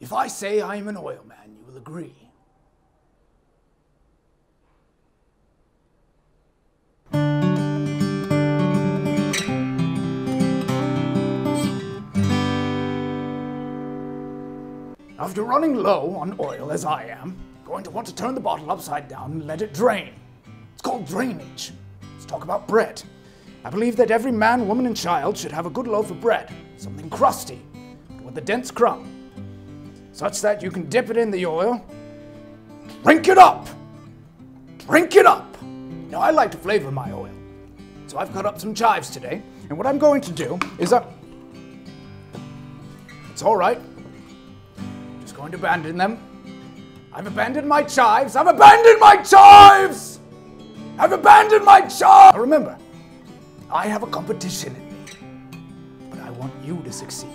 If I say I am an oil man, you will agree. After running low on oil, as I am, going to want to turn the bottle upside down and let it drain. It's called drainage. Let's talk about bread. I believe that every man, woman, and child should have a good loaf of bread, something crusty, but with a dense crumb, such that you can dip it in the oil, drink it up, drink it up. Now, I like to flavor my oil, so I've cut up some chives today, and what I'm going to do is I. It's all right. Just going to abandon them. I've abandoned my chives. I've abandoned my chives. I've abandoned my chives. Now remember, I have a competition in me, but I want you to succeed.